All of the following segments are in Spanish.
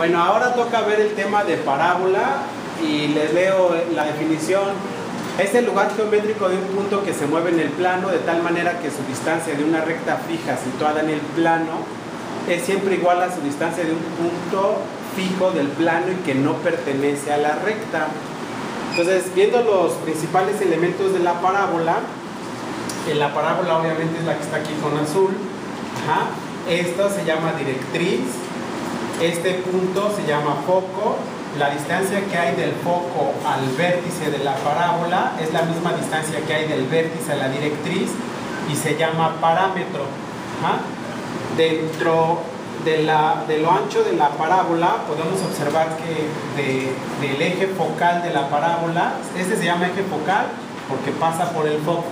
Bueno, ahora toca ver el tema de parábola y les leo la definición. Es el lugar geométrico de un punto que se mueve en el plano de tal manera que su distancia de una recta fija situada en el plano es siempre igual a su distancia de un punto fijo del plano y que no pertenece a la recta. Entonces, viendo los principales elementos de la parábola, la parábola obviamente es la que está aquí con azul, esto se llama directriz, este punto se llama foco, la distancia que hay del foco al vértice de la parábola es la misma distancia que hay del vértice a la directriz y se llama parámetro. Dentro de, la, de, lo ancho de la parábola podemos observar que del eje focal de la parábola, este se llama eje focal porque pasa por el foco.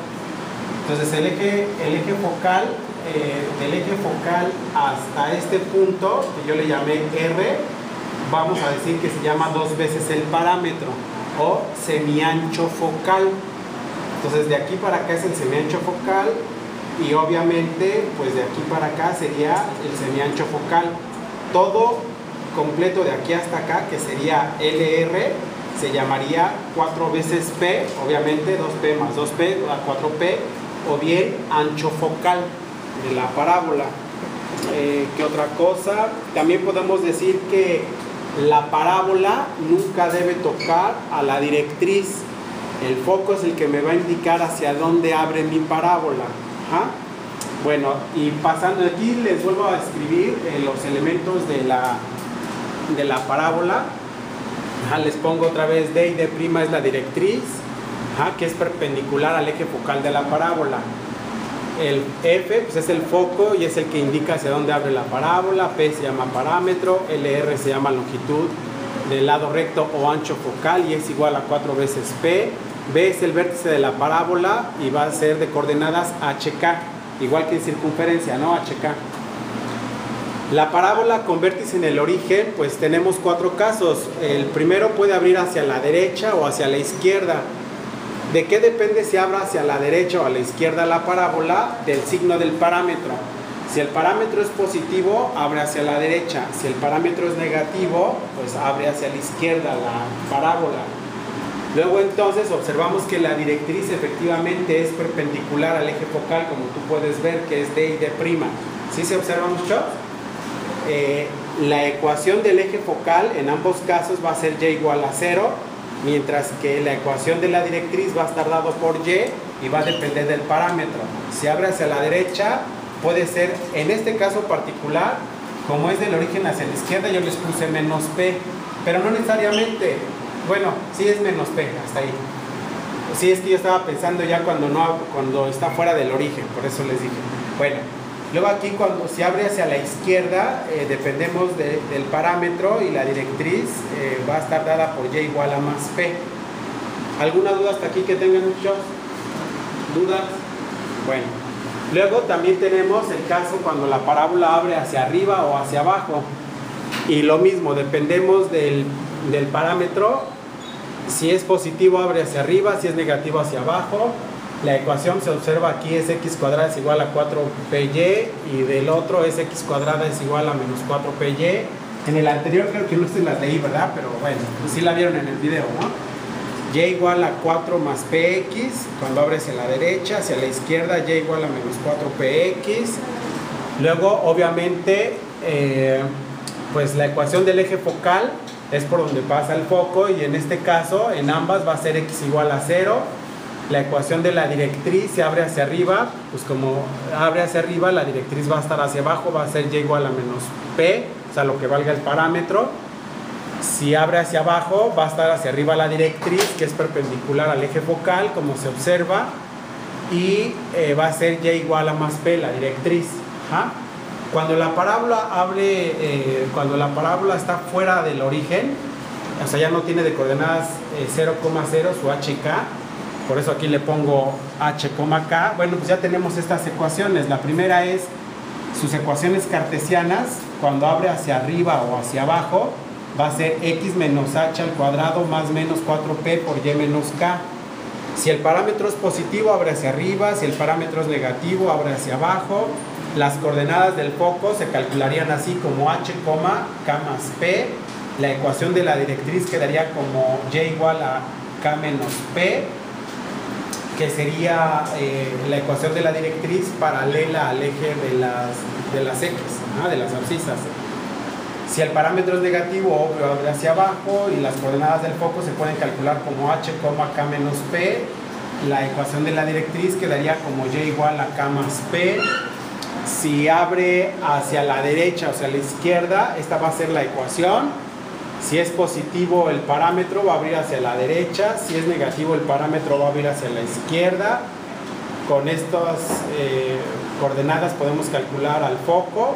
Entonces el eje, el eje focal, eh, del eje focal hasta este punto, que yo le llamé R, vamos a decir que se llama dos veces el parámetro o semiancho focal. Entonces de aquí para acá es el semiancho focal y obviamente pues de aquí para acá sería el semiancho focal. Todo completo de aquí hasta acá que sería LR se llamaría 4 veces P, obviamente 2P más 2P da 4P o bien ancho focal de la parábola. Eh, ¿Qué otra cosa? También podemos decir que la parábola nunca debe tocar a la directriz. El foco es el que me va a indicar hacia dónde abre mi parábola. Bueno, y pasando aquí les vuelvo a escribir eh, los elementos de la, de la parábola. les pongo otra vez D y D' es la directriz, que es perpendicular al eje focal de la parábola. El F pues es el foco y es el que indica hacia dónde abre la parábola. P se llama parámetro. LR se llama longitud del lado recto o ancho focal y es igual a 4 veces P. B es el vértice de la parábola y va a ser de coordenadas HK, igual que en circunferencia, ¿no? HK. La parábola con vértice en el origen, pues tenemos cuatro casos. El primero puede abrir hacia la derecha o hacia la izquierda. ¿De qué depende si abra hacia la derecha o a la izquierda la parábola? Del signo del parámetro. Si el parámetro es positivo, abre hacia la derecha. Si el parámetro es negativo, pues abre hacia la izquierda la parábola. Luego entonces observamos que la directriz efectivamente es perpendicular al eje focal, como tú puedes ver, que es D y D'. ¿Sí se observa mucho? Eh, la ecuación del eje focal en ambos casos va a ser y igual a 0 mientras que la ecuación de la directriz va a estar dado por y y va a depender del parámetro. Si abre hacia la derecha, puede ser, en este caso particular, como es del origen hacia la izquierda, yo les puse menos p, pero no necesariamente, bueno, sí es menos p, hasta ahí. Sí es que yo estaba pensando ya cuando, no, cuando está fuera del origen, por eso les dije. Bueno, Luego aquí cuando se abre hacia la izquierda, eh, dependemos del parámetro y la directriz eh, va a estar dada por y igual a más p. ¿Alguna duda hasta aquí que tengan muchos? ¿Dudas? Bueno. Luego también tenemos el caso cuando la parábola abre hacia arriba o hacia abajo. Y lo mismo, dependemos del, del parámetro. Si es positivo abre hacia arriba, si es negativo hacia abajo la ecuación se observa aquí es x cuadrada es igual a 4py y del otro es x cuadrada es igual a menos 4py. En el anterior creo que no se las leí, ¿verdad? Pero bueno, pues sí la vieron en el video, ¿no? y igual a 4 más px, cuando abres hacia la derecha, hacia la izquierda, y igual a menos 4px. Luego, obviamente, eh, pues la ecuación del eje focal es por donde pasa el foco y en este caso, en ambas va a ser x igual a 0 la ecuación de la directriz se abre hacia arriba, pues como abre hacia arriba, la directriz va a estar hacia abajo, va a ser y igual a menos p, o sea, lo que valga el parámetro. Si abre hacia abajo, va a estar hacia arriba la directriz, que es perpendicular al eje focal, como se observa, y eh, va a ser y igual a más p, la directriz. Cuando la parábola abre, eh, cuando la parábola está fuera del origen, o sea, ya no tiene de coordenadas 0,0 eh, su hk, por eso aquí le pongo h, k. Bueno, pues ya tenemos estas ecuaciones. La primera es sus ecuaciones cartesianas, cuando abre hacia arriba o hacia abajo, va a ser x menos h al cuadrado más menos 4p por y menos k. Si el parámetro es positivo, abre hacia arriba, si el parámetro es negativo, abre hacia abajo. Las coordenadas del foco se calcularían así como h, k más p. La ecuación de la directriz quedaría como y igual a k menos p, que sería eh, la ecuación de la directriz paralela al eje de las, de las x, de las abscisas. Si el parámetro es negativo, obvio abre hacia abajo y las coordenadas del foco se pueden calcular como h, k menos p. La ecuación de la directriz quedaría como y igual a k más p. Si abre hacia la derecha o hacia la izquierda, esta va a ser la ecuación. Si es positivo el parámetro va a abrir hacia la derecha, si es negativo el parámetro va a abrir hacia la izquierda. Con estas eh, coordenadas podemos calcular al foco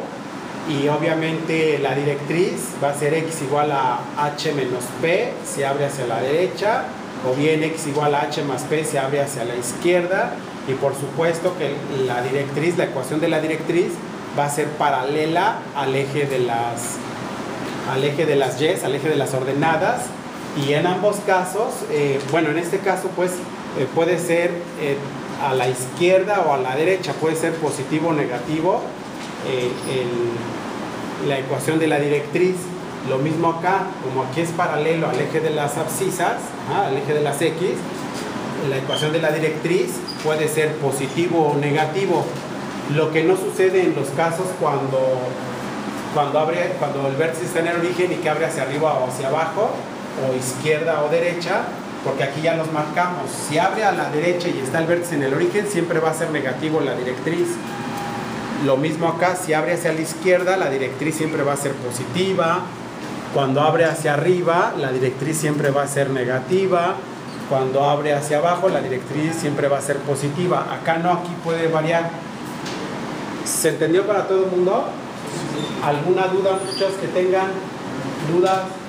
y obviamente la directriz va a ser x igual a h menos p si abre hacia la derecha o bien x igual a h más p si abre hacia la izquierda y por supuesto que la directriz, la ecuación de la directriz va a ser paralela al eje de las al eje de las y, al eje de las ordenadas y en ambos casos, eh, bueno en este caso pues eh, puede ser eh, a la izquierda o a la derecha, puede ser positivo o negativo la ecuación de la directriz. Lo mismo acá, como aquí es paralelo al eje de las abscisas, al eje de las x, la ecuación de la directriz puede ser positivo o negativo. Lo que no sucede en los casos cuando, cuando, abre, cuando el vértice está en el origen y que abre hacia arriba o hacia abajo, o izquierda o derecha, porque aquí ya los marcamos. Si abre a la derecha y está el vértice en el origen, siempre va a ser negativo la directriz. Lo mismo acá, si abre hacia la izquierda, la directriz siempre va a ser positiva. Cuando abre hacia arriba, la directriz siempre va a ser negativa. Cuando abre hacia abajo, la directriz siempre va a ser positiva. Acá no, aquí puede variar. ¿Se entendió para todo el mundo? ¿Alguna duda, muchos que tengan dudas?